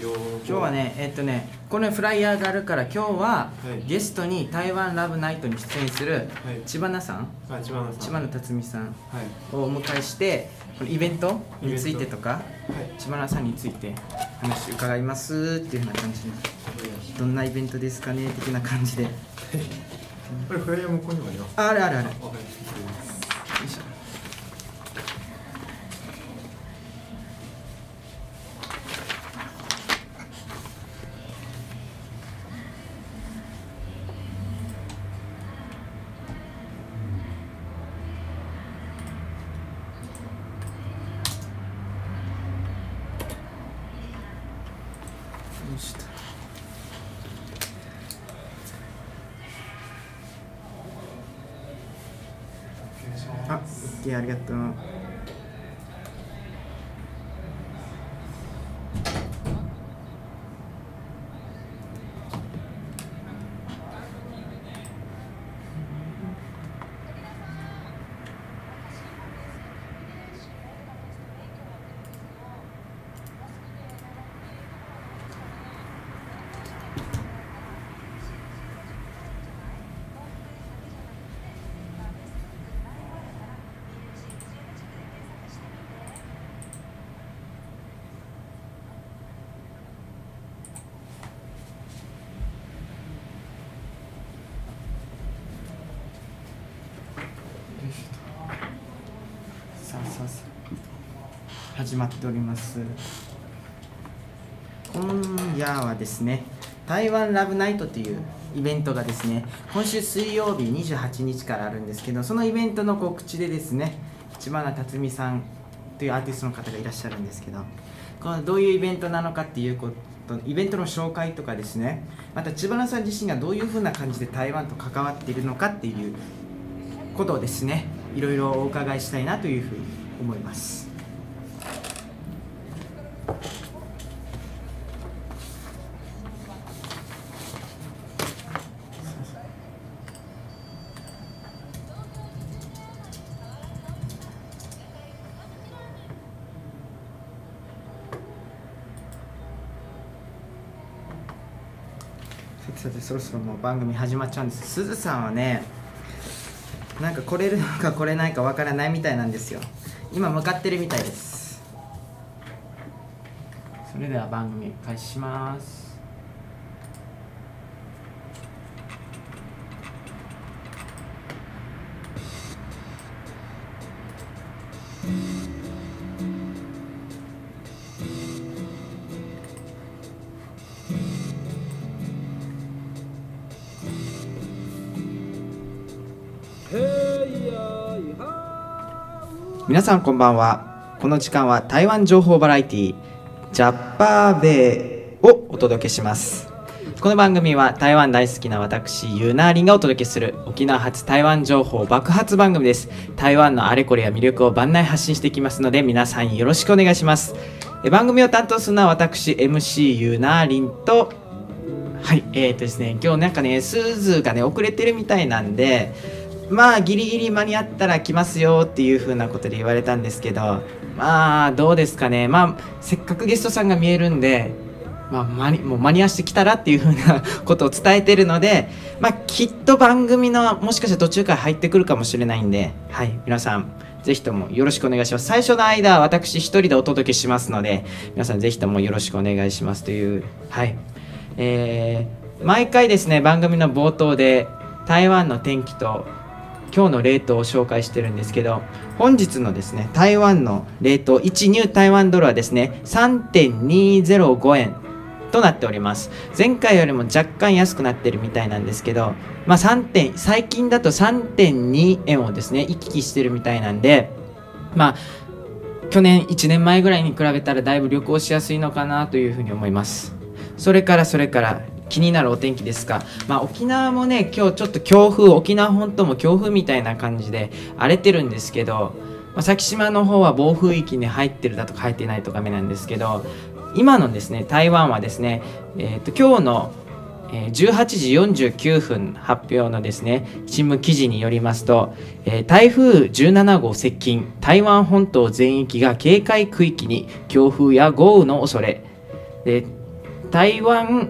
今日はねえっとねこのフライヤーがあるから今日は、はい。ゲストに台湾ラブナイトに出演するはい。千葉なさん。あ千葉の辰巳さんはい。をお迎えしてこのイベントについてとかはい。千葉なさんについて話伺いますっていうような感じでどんなイベントですかね的な感じで。これフライヤーもここにもあります。ああるあるあるあ、オッケーありがとう。さあさあさあ始まっております。今夜はですね台湾ラブナイトというイベントがですね今週水曜日28日からあるんですけどそのイベントの告知でですね知花辰巳さんというアーティストの方がいらっしゃるんですけどこのどういうイベントなのかっていうことイベントの紹介とかですねまた知花さん自身がどういうふうな感じで台湾と関わっているのかっていうことをですねいろいろお伺いしたいなというふうに思います。そろそろもう番組始まっちゃうんです。すずさんはねなんか来れるのか来れないかわからないみたいなんですよ。今向かってるみたいです。それでは番組開始します。うん皆さんこんばんは。この時間は台湾情報バラエティジャッパーベイをお届けします。この番組は台湾大好きな私ユナーリンがお届けする沖縄発台湾情報爆発番組です。台湾のあれこれや魅力を番内発信していきますので皆さんよろしくお願いします。番組を担当するのは私 MC ユナーリンとはいえー、とですね今日なんかねスーズがね遅れてるみたいなんでまあギリギリ間に合ったら来ますよっていう風なことで言われたんですけどまあどうですかね。まあせっかくゲストさんが見えるんでまあ、間にもう間に合わせてきたらっていう風なことを伝えてるので、まあ、きっと番組のもしかしたら途中から入ってくるかもしれないんで、はい、皆さんぜひともよろしくお願いします。最初の間私一人でお届けしますので皆さんぜひともよろしくお願いしますというはい。えー毎回ですね番組の冒頭で台湾の天気と今日のレートを紹介してるんですけど本日のですね台湾のレート1ニュー台湾ドルはですね3.205円となっております。前回よりも若干安くなってるみたいなんですけどまあ3点最近だと3.2円をですね行き来してるみたいなんでまあ去年1年前ぐらいに比べたらだいぶ旅行しやすいのかなというふうに思います。それからそれから気になるお天気ですが、まあ、沖縄もね今日ちょっと強風沖縄本島も強風みたいな感じで荒れてるんですけど、まあ、先島の方は暴風域に入ってるだとか入ってないとか目なんですけど今のですね台湾はですね、えー、と今日の18時49分発表のですね新聞記事によりますと、えー台風17号接近台湾本島全域が警戒区域に強風や豪雨の恐れ。で台湾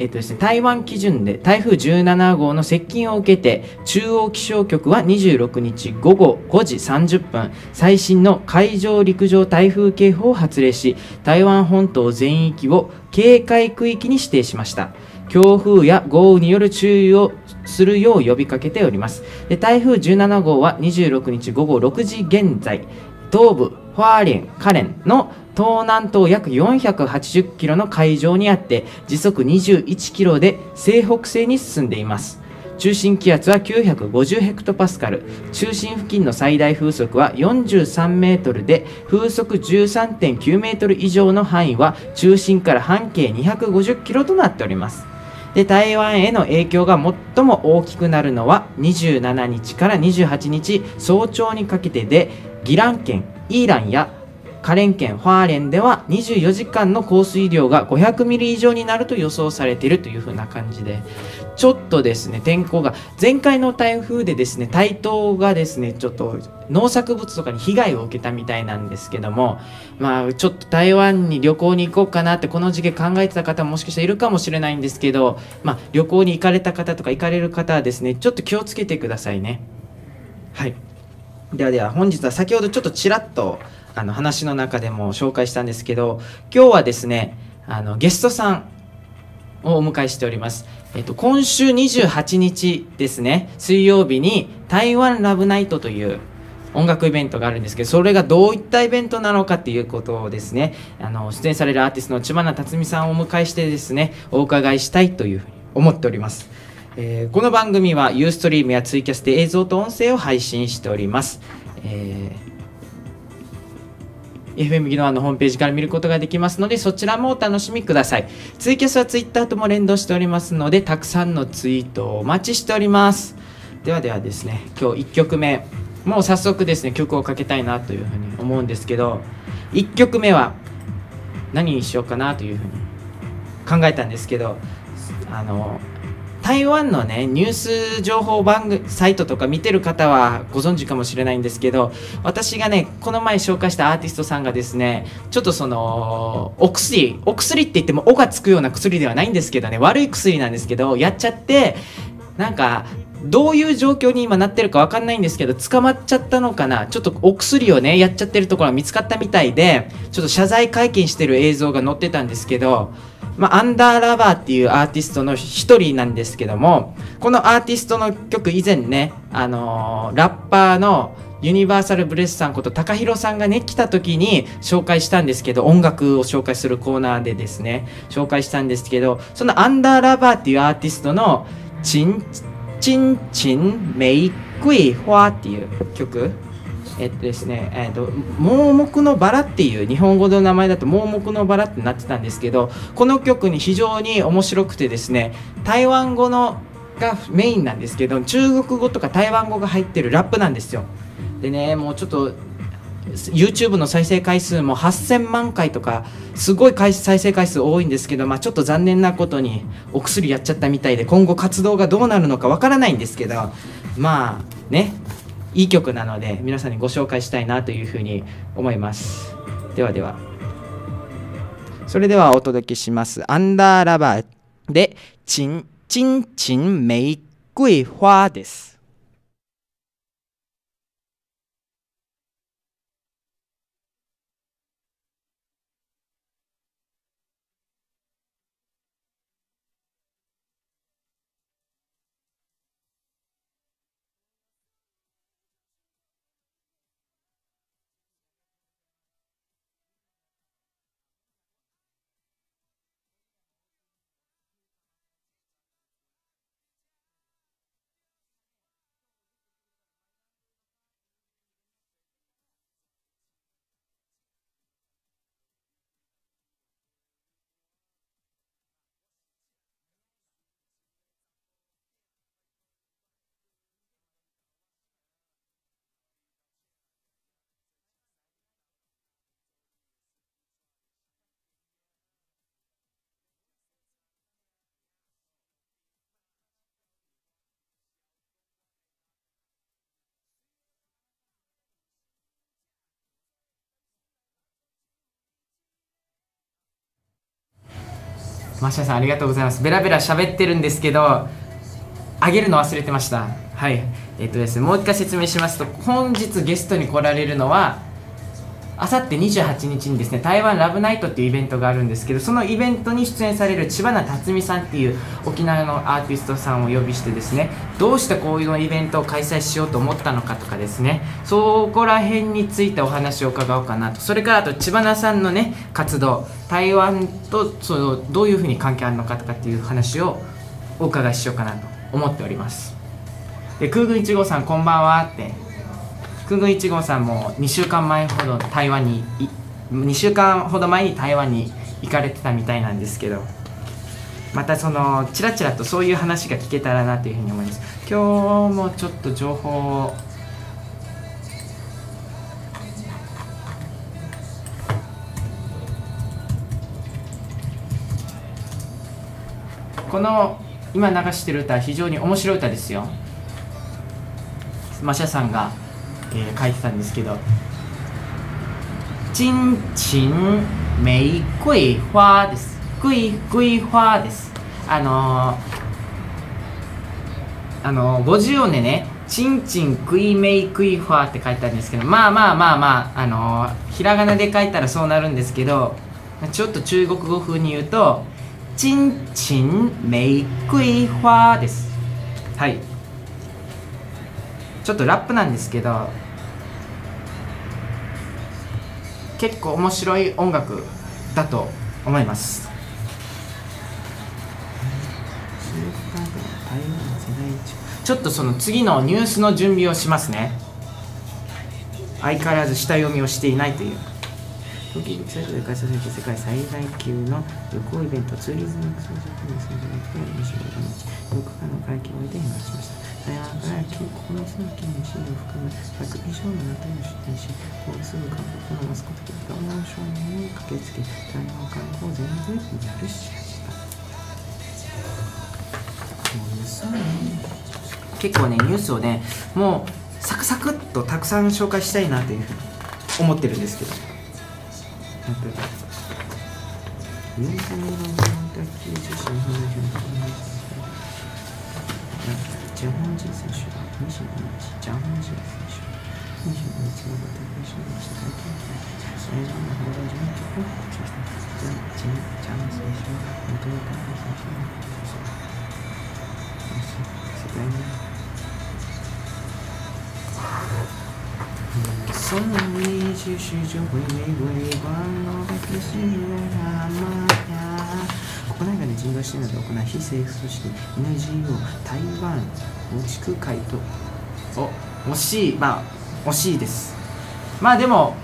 えっとですね、台湾基準で台風17号の接近を受けて中央気象局は26日午後5時30分最新の海上陸上台風警報を発令し台湾本島全域を警戒区域に指定しました。強風や豪雨による注意をするよう呼びかけております。で台風17号は26日午後6時現在東部ファーレン、カレンの東南東約480キロの海上にあって時速21キロで西北西に進んでいます。中心気圧は950ヘクトパスカル。中心付近の最大風速は43メートルで風速13.9メートル以上の範囲は中心から半径250キロとなっております。で台湾への影響が最も大きくなるのは27日から28日早朝にかけてでギラン県イーランやカレン県ファーレンでは24時間の降水量が500ミリ以上になると予想されているというふうな感じでちょっとですね天候が前回の台風でですね台東がですねちょっと農作物とかに被害を受けたみたいなんですけどもまあちょっと台湾に旅行に行こうかなってこの時期考えてた方ももしかしたらいるかもしれないんですけどまあ旅行に行かれた方とか行かれる方はですねちょっと気をつけてくださいね。はい。ではでは本日は先ほどちょっとちらっとあの話の中でも紹介したんですけど今日はですねあのゲストさんをお迎えしております、えっと、今週28日ですね水曜日に台湾ラブナイトという音楽イベントがあるんですけどそれがどういったイベントなのかっていうことをですねあの出演されるアーティストの知花辰巳さんをお迎えしてですねお伺いしたいというふうに思っております。えーこの番組はユーストリームやツイキャスで映像と音声を配信しております、えー FM ギノアのホームページから見ることができますのでそちらもお楽しみください。ツイキャスはツイッターとも連動しておりますのでたくさんのツイートをお待ちしております。ではではですね今日1曲目。もう早速ですね曲をかけたいなというふうに思うんですけど1曲目は何にしようかなというふうに考えたんですけどあの台湾のねニュース情報番組サイトとか見てる方はご存知かもしれないんですけど私がねこの前紹介したアーティストさんがですねちょっとそのお薬お薬って言っても「お」がつくような薬ではないんですけどね悪い薬なんですけどやっちゃってなんかどういう状況に今なってるかわかんないんですけど捕まっちゃったのかなちょっとお薬をねやっちゃってるところが見つかったみたいでちょっと謝罪会見してる映像が載ってたんですけどまあ、アンダーラバーっていうアーティストの一人なんですけどもこのアーティストの曲以前ね、あのーラッパーのユニバーサルブレスさんこと TAKAHIRO さんがね来た時に紹介したんですけど音楽を紹介するコーナーでですね紹介したんですけどそのアンダーラバーっていうアーティストの「チンチンチンメイクイファー」っていう曲えっとですね、えっと、盲目のバラっていう日本語の名前だと盲目のバラってなってたんですけど、この曲に非常に面白くてですね、台湾語のがメインなんですけど、中国語とか台湾語が入ってるラップなんですよ。でね、もうちょっと YouTube の再生回数も8000万回とかすごい回再生回数多いんですけど、まあ、ちょっと残念なことにお薬やっちゃったみたいで今後活動がどうなるのかわからないんですけどまあねいい曲なので皆さんにご紹介したいなというふうに思います。ではでは。それではお届けします。アンダーラバーでチンチンチンメイクイファーです。マシャさんありがとうございます。ベラベラ喋ってるんですけどあげるの忘れてました。はい。えっとですねもう一回説明しますと本日ゲストに来られるのはあさって28日にですね台湾ラブナイトっていうイベントがあるんですけどそのイベントに出演される千葉な辰巳さんっていう沖縄のアーティストさんをお呼びしてですねどうしてこういうイベントを開催しようと思ったのかとかですねそこら辺についてお話を伺おうかなと。それからあと千葉なさんのね活動台湾とそのどういうふうに関係あるのかとかっていう話をお伺いしようかなと思っております。で空軍1号さんこんばんはって空軍1号さんも2週間前ほど台湾に2週間ほど前に台湾に行かれてたみたいなんですけどまたそのちらちらとそういう話が聞けたらなというふうに思います。今日もちょっと情報をこの今流してる歌は非常に面白い歌ですよ。マシャさんが、えー書いてたんですけど「チンチン玫瑰花」です「瑰瑰花」です。あのー、あのー、50音でね「チンチンクイメイクイファー」って書いてあるんですけどまあまあまあまあ、あのー、ひらがなで書いたらそうなるんですけどちょっと中国語風に言うと「チンチンメイクイファー」です。はい。ちょっとラップなんですけど結構面白い音楽だと思います。ちょっとその次のニュースの準備をしますね。相変わらず下読みをしていないという。東京国際都で開催された世界最大級の旅行イベントツーリズムエクスポーツに参加が25日4日間の会期を終えて閉幕しました台湾から9つの県の市を含む100以上の団体を出展しもうすぐ韓国のマスコット的な少年に駆けつけ台湾観光を全然やるし結構ねニュースをねもうサクサクっとたくさん紹介したいなというふうに思ってるんですけど例えば日本の卓球女子日本代表のジャパン人選手が25日ジャパン人選手25日のバタフライショーの世界大会それぞれの報道陣に結婚をしましたジャジャ送你去许久回玫瑰花の歴史の山や国内外で人道支援などを行い非政府組織 NGO 台湾保畜会とお惜しいまあ惜しいです。まあでも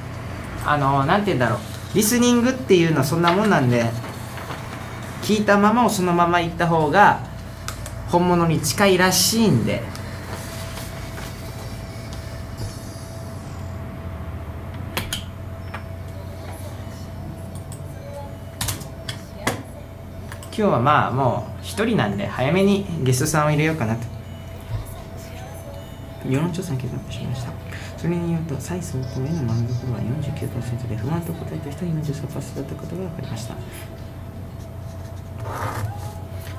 あのなんて言うんだろうリスニングっていうのはそんなもんなんで聞いたままをそのまま言った方が本物に近いらしいんで今日はまあもう一人なんで早めにゲストさんを入れようかなと。世論調査に結果しました。それによると蔡総統への満足度は49%で不満と答えた人は43%だったことが分かりました。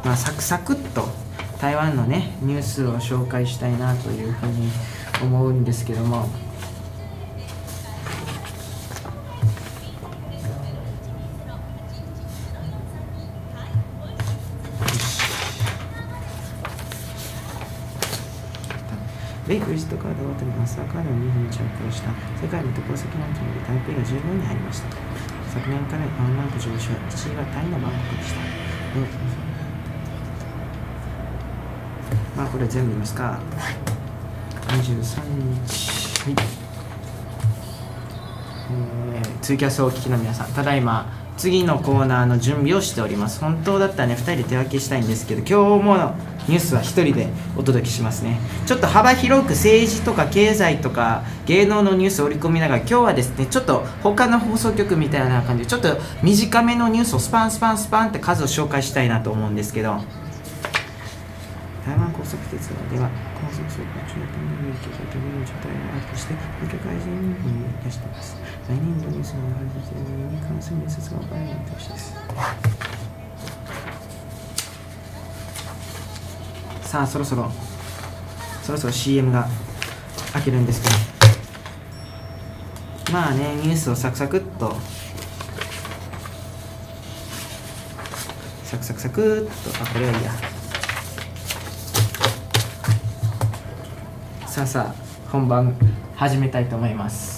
まあサクサクっと台湾のねニュースを紹介したいなというふうに思うんですけども。クレジットカード大手のマスターカードの2本に着工した。世界の渡航先ランキングで台北が15位に入りました。昨年からワンランク上昇1位はタイのバンコクでした。まあこれ全部見ますか。23日はいえーツイキャスをお聞きの皆さん。ただいま次のコーナーの準備をしております。本当だったらね2人で手分けしたいんですけど今日もニュースは1人でお届けしますね。ちょっと幅広く政治とか経済とか芸能のニュースを織り込みながら今日はですねちょっと他の放送局みたいな感じでちょっと短めのニュースをスパンスパンスパンって数を紹介したいなと思うんですけど。台湾高速鉄道では高速走行中の利益が途切れる状態があるとして顧客改善に踏み出しています。来年度ニュースの配達に関する面接が行われる見通しです。さあそろそろそろそろ CM が開けるんですけど。まあねニュースをサクサクっと。サクサクサクっと。あこれはいいや。さあさあ本番始めたいと思います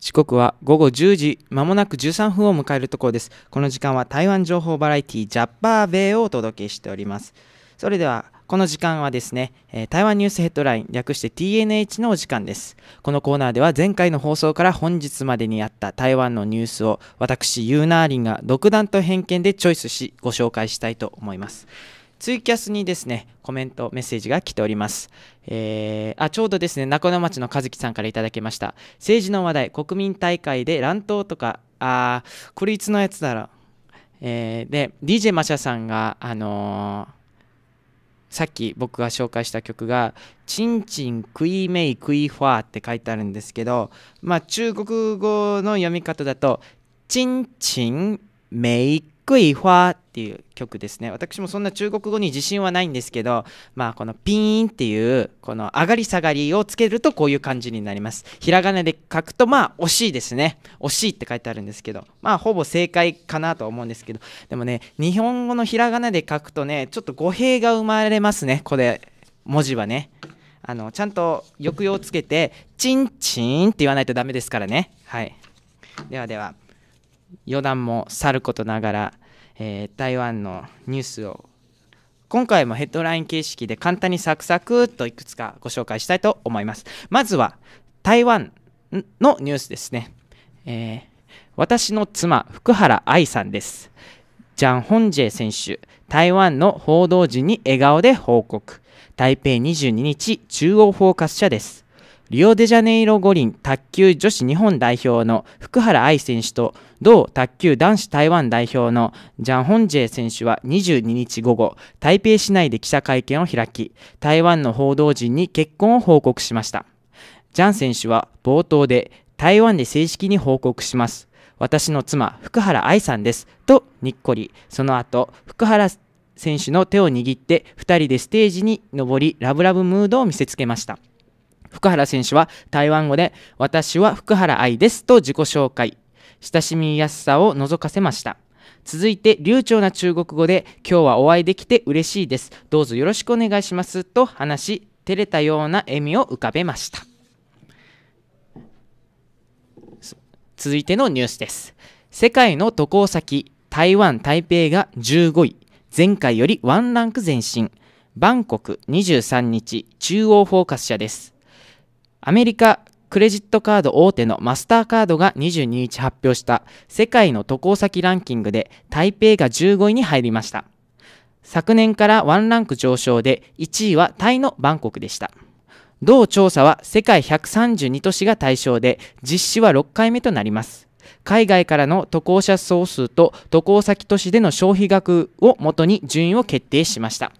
時刻は午後10時まもなく13分を迎えるところです。この時間は台湾情報バラエティジャッパーベイをお届けしております。それではこの時間はですね、え台湾ニュースヘッドライン略して TNH のお時間です。このコーナーでは前回の放送から本日までにあった台湾のニュースを私ユーナーリンが独断と偏見でチョイスしご紹介したいと思います。ツイキャスにですね、コメント、メッセージが来ております。えーあちょうどですね、中野町の和樹さんからいただきました。政治の話題、国民大会で乱闘とか、あーこれいつのやつだろう。えーで、DJ マシャさんが、あのーさっき僕が紹介した曲が「チンチンクイメイクイファー」って書いてあるんですけどまあ中国語の読み方だと「チンチンメイクイファー」っていう曲ですね。私もそんな中国語に自信はないんですけどまあこのピーンっていうこの上がり下がりをつけるとこういう感じになります。ひらがなで書くとまあ惜しいですね。惜しいって書いてあるんですけどまあほぼ正解かなと思うんですけどでもね日本語のひらがなで書くとねちょっと語弊が生まれますね。これ文字はね。あのちゃんと抑揚をつけてチンチンって言わないとダメですからね。はい。ではでは。余談もさることながら、えー台湾のニュースを今回もヘッドライン形式で簡単にサクサクっといくつかご紹介したいと思います。まずは台湾のニュースですね、えー私の妻福原愛さんです。ジャン・ホンジェ選手台湾の報道陣に笑顔で報告。台北22日中央フォーカス社です。リオデジャネイロ五輪卓球女子日本代表の福原愛選手と同卓球男子台湾代表のジャン・ホンジェ選手は22日午後台北市内で記者会見を開き台湾の報道陣に結婚を報告しました。ジャン選手は冒頭で台湾で正式に報告します。私の妻福原愛さんです。とにっこりその後福原選手の手を握って2人でステージに上りラブラブムードを見せつけました。福原選手は台湾語で私は福原愛ですと自己紹介。親しみやすさを覗かせました。続いて流暢な中国語で今日はお会いできて嬉しいです。どうぞよろしくお願いしますと話し照れたような笑みを浮かべました。続いてのニュースです。世界の渡航先台湾台北が15位。前回よりワンランク前進。バンコク23日中央フォーカス社です。アメリカクレジットカード大手のマスターカードが22日発表した世界の渡航先ランキングで台北が15位に入りました。昨年からワンランク上昇で1位はタイのバンコクでした。同調査は世界132都市が対象で実施は6回目となります。海外からの渡航者総数と渡航先都市での消費額をもとに順位を決定しました。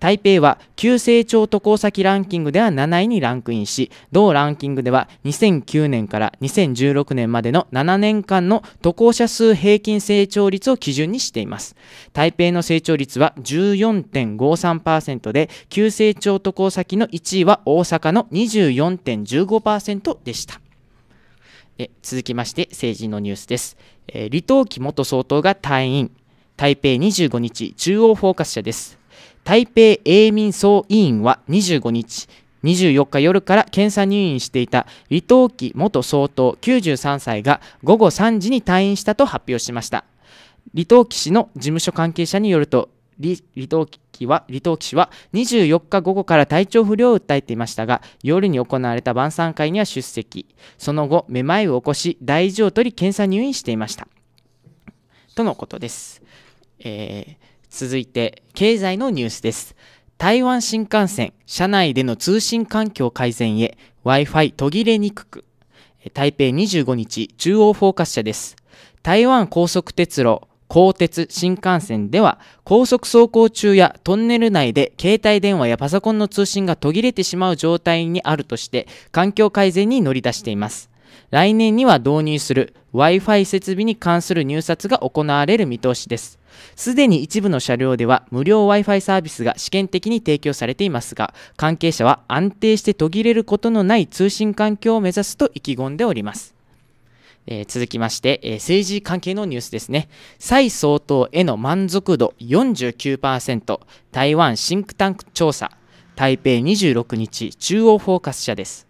台北は急成長渡航先ランキングでは7位にランクインし同ランキングでは2009年から2016年までの7年間の渡航者数平均成長率を基準にしています。台北の成長率は14.53%で急成長渡航先の1位は大阪の24.15%でした。続きまして政治のニュースです、えー李登輝元総統が退院。台北25日中央フォーカス社です。台北永民総委員は25日24日夜から検査入院していた李登輝元総統93歳が午後3時に退院したと発表しました。李登輝氏の事務所関係者によると李李登輝は李登輝氏は24日午後から体調不良を訴えていましたが夜に行われた晩餐会には出席。その後めまいを起こし大事を取り検査入院していました。とのことです、えー続いて経済のニュースです。台湾新幹線車内での通信環境改善へ Wi-Fi 途切れにくく。台北25日中央フォーカス社です。台湾高速鉄路鋼鉄、新幹線では高速走行中やトンネル内で携帯電話やパソコンの通信が途切れてしまう状態にあるとして環境改善に乗り出しています。来年には導入する Wi-Fi 設備に関する入札が行われる見通しです。すでに一部の車両では無料 Wi-Fi サービスが試験的に提供されていますが、関係者は安定して途切れることのない通信環境を目指すと意気込んでおります。えー続きまして、えー政治関係のニュースですね。蔡総統への満足度49%、台湾シンクタンク調査、台北26日、中央フォーカス社です。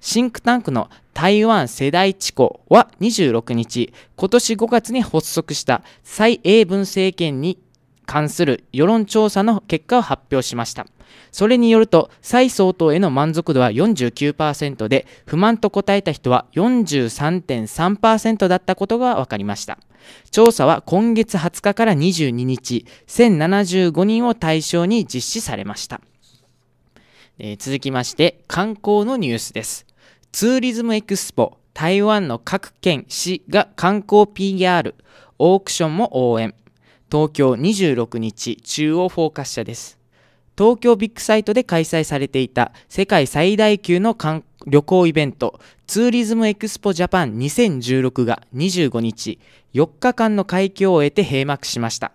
シンクタンクの台湾世代地庫は26日、今年5月に発足した蔡英文政権に関する世論調査の結果を発表しました。それによると、蔡総統への満足度は49%で、不満と答えた人は43.3%だったことが分かりました。調査は今月20日から22日、1075人を対象に実施されました。えー続きまして、観光のニュースです。ツーリズムエクスポ、台湾の各県市が観光 PR、オークションも応援。東京26日、中央フォーカス社です。東京ビッグサイトで開催されていた世界最大級の旅行イベント、ツーリズムエクスポジャパン2016が25日、4日間の会期を終えて閉幕しました。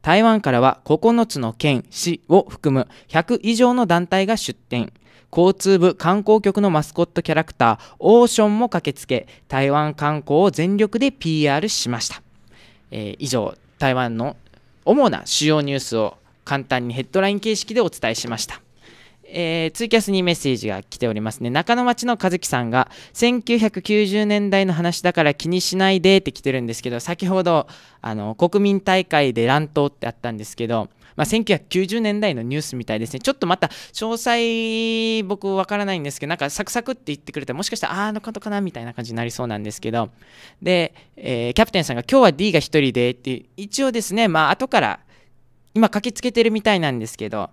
台湾からは9つの県、市を含む100以上の団体が出展。交通部観光局のマスコットキャラクター、オーションも駆けつけ、台湾観光を全力で PR しました。えー以上、台湾の主な主要ニュースを簡単にヘッドライン形式でお伝えしました。えーツイキャスにメッセージが来ておりますね。中野町の和樹さんが、1990年代の話だから気にしないでって来てるんですけど、先ほど、あの、国民大会で乱闘ってあったんですけど、まあ、1990年代のニュースみたいですね。ちょっとまた、詳細、僕わからないんですけど、なんかサクサクって言ってくれたら、もしかしたら、あーあのことかなみたいな感じになりそうなんですけど、で、えーキャプテンさんが、今日は D が一人でって、一応ですね、まあ、後から、今駆けつけてるみたいなんですけど、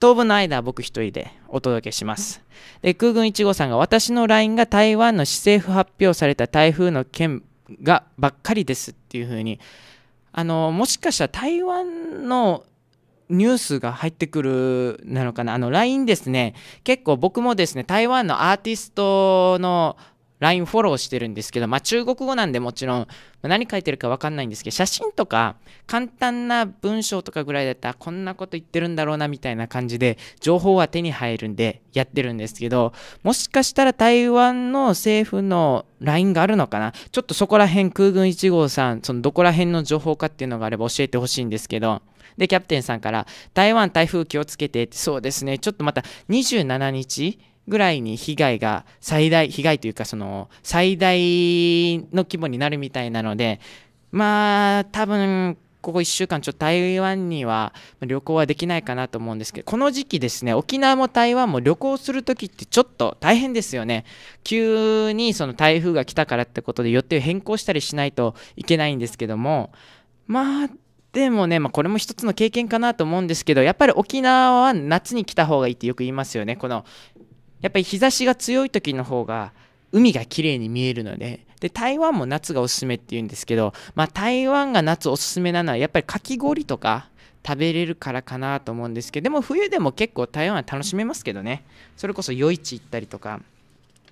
当分の間僕一人でお届けします。で、空軍1号さんが私の LINE が台湾の市政府発表された台風の件がばっかりですっていう風に、あの、もしかしたら台湾のニュースが入ってくるなのかなあの LINE ですね結構僕もですね台湾のアーティストの LINE フォローしてるんですけど、まあ、中国語なんでもちろん、何書いてるか分かんないんですけど写真とか簡単な文章とかぐらいだったらこんなこと言ってるんだろうなみたいな感じで情報は手に入るんでやってるんですけどもしかしたら台湾の政府の LINE があるのかな？ちょっとそこら辺空軍1号さんそのどこら辺の情報かっていうのがあれば教えてほしいんですけど。で、キャプテンさんから、台湾台風気をつけてって、そうですね、ちょっとまた27日ぐらいに被害が最大、被害というか、その、最大の規模になるみたいなので、まあ、多分、ここ1週間、ちょっと台湾には旅行はできないかなと思うんですけど、この時期ですね、沖縄も台湾も旅行するときってちょっと大変ですよね。急にその台風が来たからってことで予定を変更したりしないといけないんですけども、まあ、でもね、まあ、これも一つの経験かなと思うんですけど、やっぱり沖縄は夏に来た方がいいってよく言いますよね。この、やっぱり日差しが強い時の方が、海が綺麗に見えるので、で、台湾も夏がおすすめって言うんですけど、まあ、台湾が夏おすすめなのは、やっぱりかき氷とか食べれるからかなと思うんですけど、でも冬でも結構台湾は楽しめますけどね。それこそ夜市行ったりとか、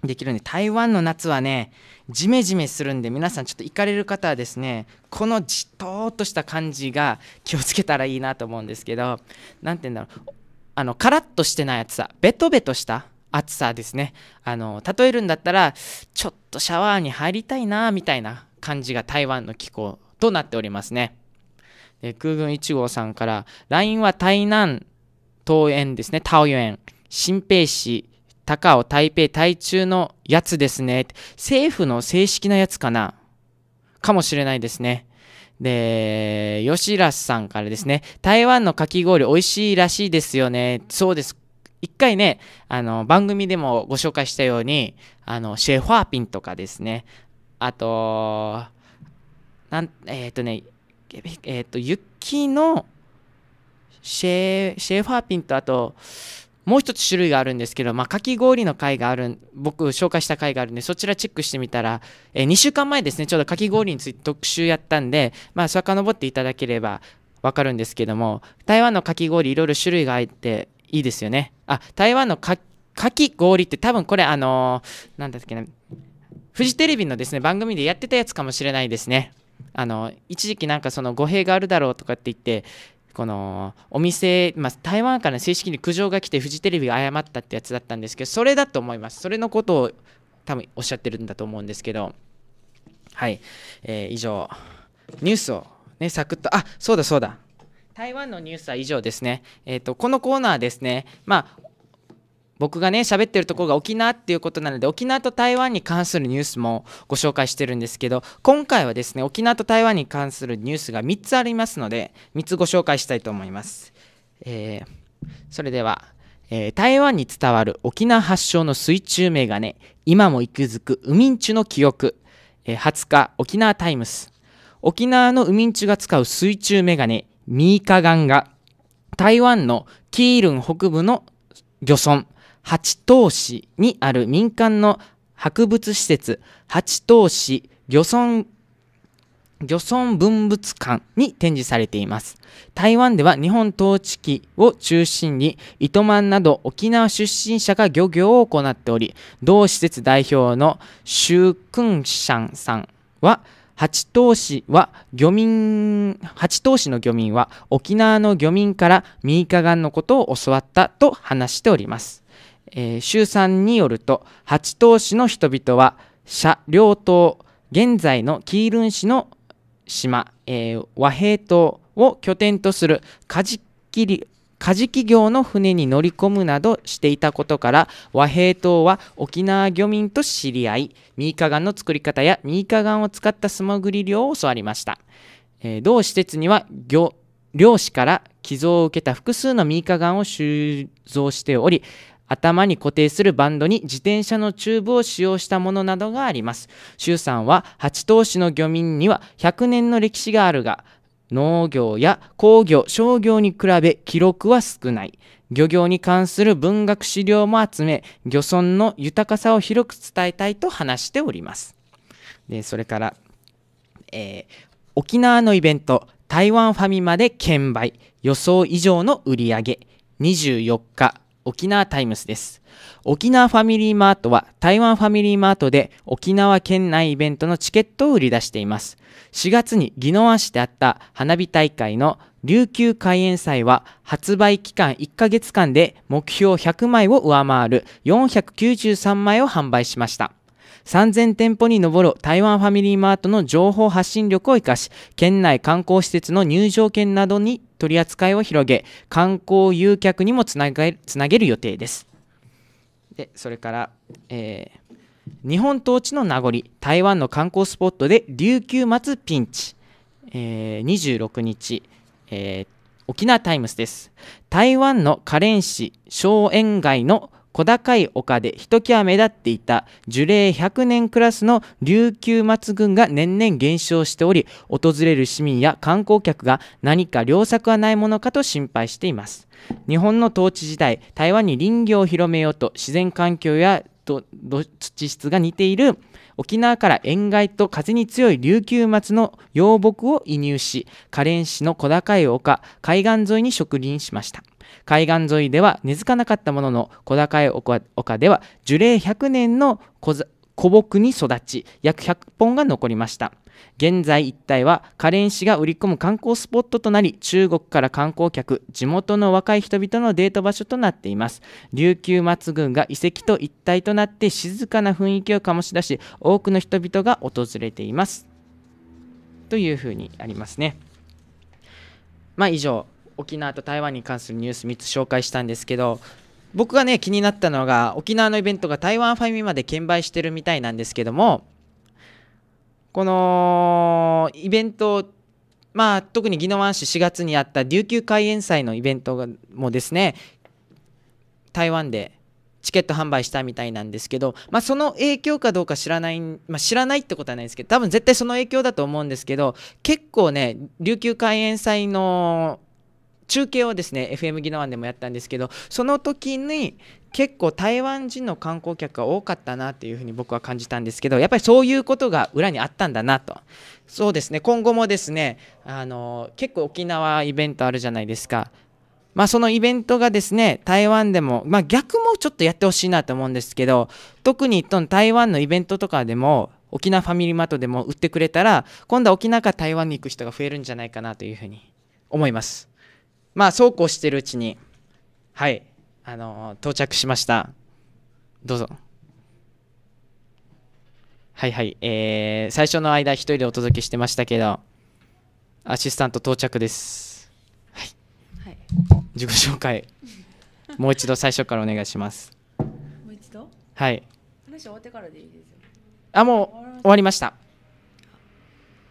できるんで台湾の夏はねジメジメするんで皆さんちょっと行かれる方はですねこのじっとーっとした感じが気をつけたらいいなと思うんですけど何て言うんだろうあのカラッとしてない暑さベトベトした暑さですねあの例えるんだったらちょっとシャワーに入りたいなみたいな感じが台湾の気候となっておりますねで空軍1号さんから LINE は台南桃園ですね桃園新北市高尾、台北、台中のやつですね。政府の正式なやつかな？かもしれないですね。で、吉良さんからですね、台湾のかき氷美味しいらしいですよね。そうです。一回ね、あの、番組でもご紹介したように、あの、シェファーピンとかですね、あと、なん、えっ、とね、えっ、と、雪のシェシェファーピンとあと、もう一つ種類があるんですけど、まあ、かき氷の回がある僕紹介した回があるんでそちらチェックしてみたら、えー2週間前ですねちょうどかき氷について特集やったんでまあ遡っていただければわかるんですけども台湾のかき氷いろいろ種類があっていいですよね。あ台湾のかかき氷って多分これあのーなんだっけなフジテレビのですね番組でやってたやつかもしれないですね。あの一時期なんかその語弊があるだろうとかって言ってこのお店、まあ、台湾から正式に苦情が来てフジテレビが謝ったってやつだったんですけどそれだと思います。それのことを多分おっしゃってるんだと思うんですけど。はい、えー以上ニュースをねサクッと。あそうだそうだ。台湾のニュースは以上ですね。えっ、とこのコーナーですね。まあ僕がね喋ってるところが沖縄っていうことなので沖縄と台湾に関するニュースもご紹介してるんですけど今回はですね沖縄と台湾に関するニュースが3つありますので3つご紹介したいと思います、えーそれでは、えー台湾に伝わる沖縄発祥の水中メガネ今も息づくウミンチュの記憶、えー20日沖縄タイムス。沖縄のウミンチュが使う水中メガネミーカガンが台湾のキールン北部の漁村。八島市にある民間の博物施設。八島市漁村。漁村文物館に展示されています。台湾では日本統治期を中心に糸満など沖縄出身者が漁業を行っており同施設代表の周君シャンさんは八島市は漁民八島市の漁民は沖縄の漁民からミーカガンのことを教わったと話しております。えー、周さんによると八島市の人々は社両島現在のキールン市の島、えー和平島を拠点とする舵切り舵企業の船に乗り込むなどしていたことから和平島は沖縄漁民と知り合いミーカガンの作り方やミーカガンを使った素潜り漁を教わりました、えー同施設には漁漁師から寄贈を受けた複数のミーカガンを収蔵しており頭に固定するバンドに自転車のチューブを使用したものなどがあります。周さんは八島市の漁民には100年の歴史があるが、農業や工業、商業に比べ記録は少ない。漁業に関する文学資料も集め、漁村の豊かさを広く伝えたいと話しております。で、それから、えー沖縄のイベント、台湾ファミマで券売、予想以上の売り上げ、24日、沖縄タイムスです。沖縄ファミリーマートは台湾ファミリーマートで沖縄県内イベントのチケットを売り出しています。4月に宜野湾市であった花火大会の琉球開園祭は発売期間1ヶ月間で目標100枚を上回る493枚を販売しました。3000店舗に上る台湾ファミリーマートの情報発信力を生かし、県内観光施設の入場券などに取り扱いを広げ、観光誘客にもつなげつなげる予定です。で、それから、えー日本統治の名残、台湾の観光スポットで琉球末ピンチ、えー26日、えー沖縄タイムスです。台湾の花蓮市荘園街の小高い丘でひときわ目立っていた樹齢100年クラスの琉球松群が年々減少しており訪れる市民や観光客が何か良作はないものかと心配しています。日本の統治時代台湾に林業を広めようと自然環境や土質が似ている沖縄から塩害と風に強い琉球松の養木を移入し花蓮市の小高い丘海岸沿いに植林しました。海岸沿いでは根付かなかったものの小高い丘では樹齢100年の古木に育ち約100本が残りました。現在一帯は花蓮市が売り込む観光スポットとなり中国から観光客地元の若い人々のデート場所となっています。琉球松群が遺跡と一体となって静かな雰囲気を醸し出し多くの人々が訪れています。というふうにありますね。まあ以上。沖縄と台湾に関するニュース3つ紹介したんですけど僕がね気になったのが沖縄のイベントが台湾ファミマで券売してるみたいなんですけどもこのイベントまあ特に宜野湾市4月にあった琉球開園祭のイベントもですね台湾でチケット販売したみたいなんですけど、まあ、その影響かどうか知らない、まあ、知らないってことはないですけど多分絶対その影響だと思うんですけど結構ね琉球開園祭の中継をですね FM ギノワンでもやったんですけどその時に結構台湾人の観光客が多かったなっていうふうに僕は感じたんですけどやっぱりそういうことが裏にあったんだなと。そうですね。今後もですねあの結構沖縄イベントあるじゃないですか。まあ、そのイベントがですね台湾でも、まあ、逆もちょっとやってほしいなと思うんですけど特に台湾のイベントとかでも沖縄ファミリーマートでも売ってくれたら今度は沖縄から台湾に行く人が増えるんじゃないかなというふうに思います。まあそうこうしてるうちにはいあの到着しました。どうぞ。はいはいえー、最初の間一人でお届けしてましたけどアシスタント到着です。はい。自己紹介。もう一度最初からお願いします。もう一度？はい。話終わってからでいいですよ。あもう終わりました。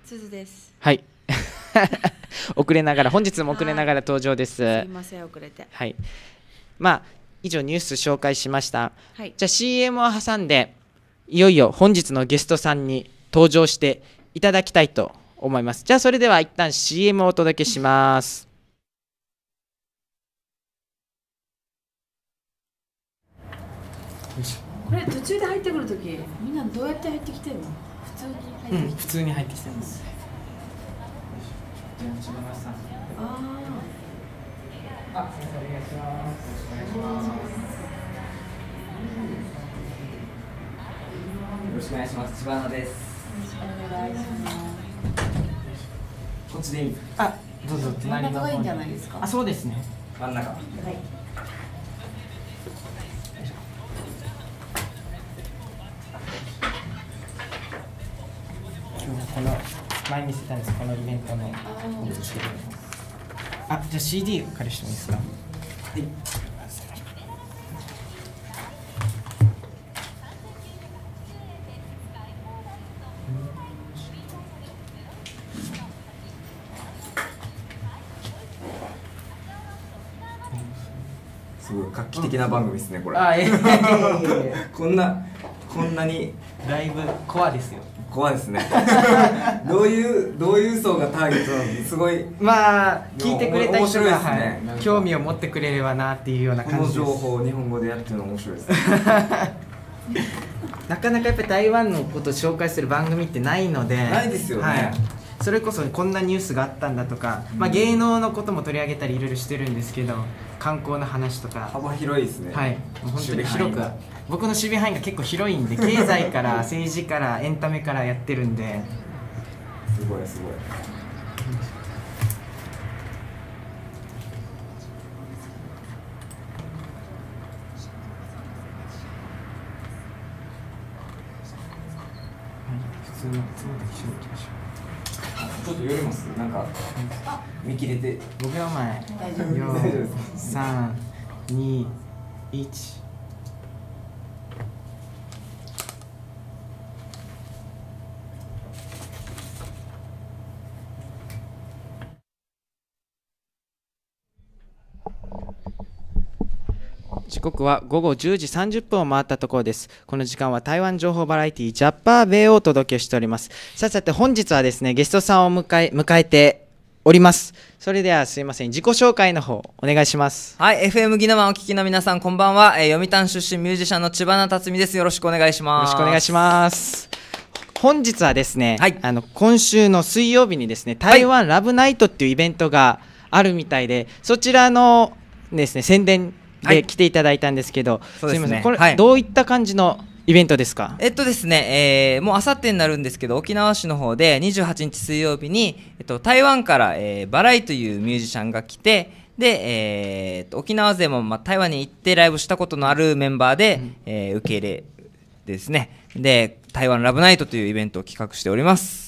鈴です。はい 遅れながら本日も遅れながら登場ですすいません遅れて。はいまあ以上ニュース紹介しましたはい。じゃあ CM を挟んでいよいよ本日のゲストさんに登場していただきたいと思いますじゃあそれでは一旦 CM をお届けしますこれ途中で入ってくるとき、みんなどうやって入ってきてるの？普通に入ってきて。普通に入ってきてますああ、先生お願いします。よろしくお願いします。千葉野です。あ。お願いします。こっちでいい？あ、どうぞ真ん中がいいんじゃないですか。あ、そうですね。真ん中。はい。今日この前に見せたんです。このイベントの。あじゃあ CD お借りしてもいいですかはい。すごい画期的な番組ですね、これ。あええ こんな、こんなにだいぶコアですよ怖いですね。どういう、どういう層がターゲットなの？か、すごい。まあ聞いてくれた人が、ですね。はい、興味を持ってくれればなっていうようなこの感じです。情報を日本語でやってるの面白いです。なかなかやっぱり台湾のことを紹介する番組ってないので。ないですよね。はいそれこそこんなニュースがあったんだとか、まあ、芸能のことも取り上げたりいろいろしてるんですけど観光の話とか。幅広いですね。はい、もう本当に広く。僕の守備範囲が結構広いんで 経済から政治からエンタメからやってるんで。すごい、すごい。普通の普通ので一緒に行きましょちょっと寄ります？なんか見切れて。5秒前。4 3 2 1刻は午後10時30分を回ったところです。この時間は台湾情報バラエティジャッパーベイをお届けしております。さて本日はですね、ゲストさんを迎え迎えております。それではすいません、自己紹介の方お願いします。はい、FM ギノマンお聞きの皆さん、こんばんは。えー読谷出身ミュージシャンの千葉な辰巳です。よろしくお願いしよます。ろしくお願いします。本日はですね、はいあの今週の水曜日にですね、台湾ラブナイトっていうイベントがあるみたいで、そちらのですね宣伝はいで来ていただいたんですけど、そうですねいません、これ、はいどういった感じのイベントですか？えっとですね、えーもうあさってになるんですけど、沖縄市の方で28日水曜日に、えっと、台湾から、えーバライというミュージシャンが来て、で、えーっと沖縄勢も、まあ、台湾に行ってライブしたことのあるメンバーで、えー受け入れですね。で、台湾ラブナイトというイベントを企画しております。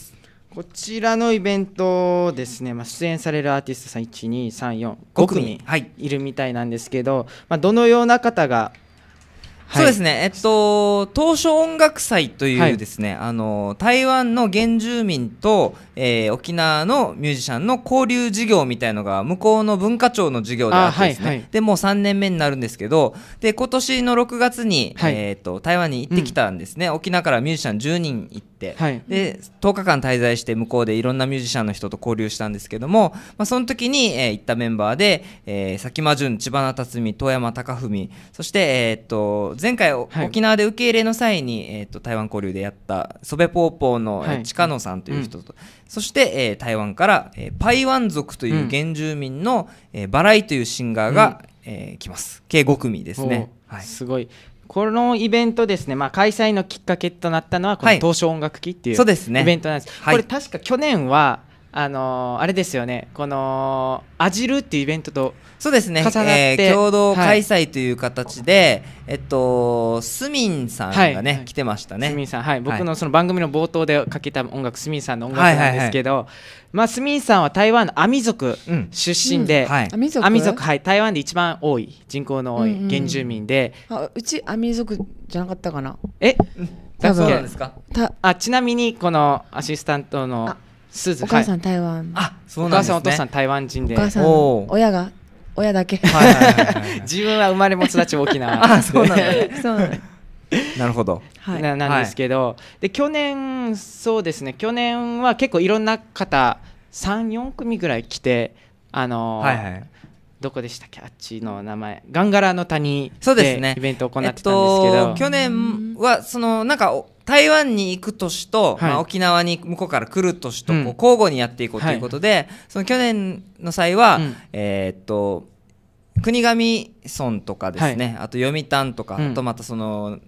こちらのイベントですね、まあ、出演されるアーティストさん1、2、3、4、5組はい。いるみたいなんですけど、まあ、どのような方がはいそうですね、えっと、東証音楽祭といはい。うですね、あの台湾の原住民と、えー沖縄のミュージシャンの交流事業みたいのが向こうの文化庁の授業であってですね、あはいはい。でもう3年目になるんですけど、で今年の6月に、はい。えーっと台湾に行ってきたんですね、沖縄からミュージシャン10人行って、はい。で10日間滞在して向こうでいろんなミュージシャンの人と交流したんですけども、まあ、その時に、えー行ったメンバーで、えー、佐喜真淳千葉な辰巳遠山貴文そして、えーっと前回、沖縄で受け入れの際に、えーっと台湾交流でやったソベポーポーの、えーはい。近野さんという人と、そして、えー台湾から、えーパイワン族という原住民の、えーバライというシンガーが、えー来ます。計5組ですね。おはい。すごい。このイベントですね、まあ、開催のきっかけとなったのはこのはい。東証音楽期っていうそうですね。イベントなんです、はい。これ確か去年はあのーあれですよね。この「アジル」っていうイベントとそうですね、重なってえー共同はい開催という形で、えっと、スミンさんがね、はい。はい来てましたね。スミンさん、はい、僕はのその番組の冒頭でかけた音楽、スミンさんの音楽なんですけど、まあ、スミンさんは台湾のアミ族うん。出身で、はい。アミ族？アミ族、はい、台湾で一番多い、人口の多いうんうん原住民で、あうちアミ族じゃなかったかな？え？多分そうなんですか？たあちなみにこのアシスタントのお母さはいん台湾。あ、そおうなんですね。母さん、お父さん、台湾人で、お母さん親が親だけ。はいはいはいはい。自分は生まれも育ちも沖縄。あ、そうなんだ。ね。そうなるほど。はい。ななんですけど、で去年、そうですね、去年は結構いろんな方、3、4組ぐらい来て、あのーはいはい。どこでしたっけ？あっちの名前。ガンガラの谷そうですね。イベントを行ってたんですけえど、っと、去年は、その、なんか、お台湾に行く年と、はい。まあ、沖縄に向こうから来る年と、うん。こう交互にやっていこうということで、その去年の際は、うん。えーっと、国頭村とかですね、あと読谷とか、うん。あとまたその、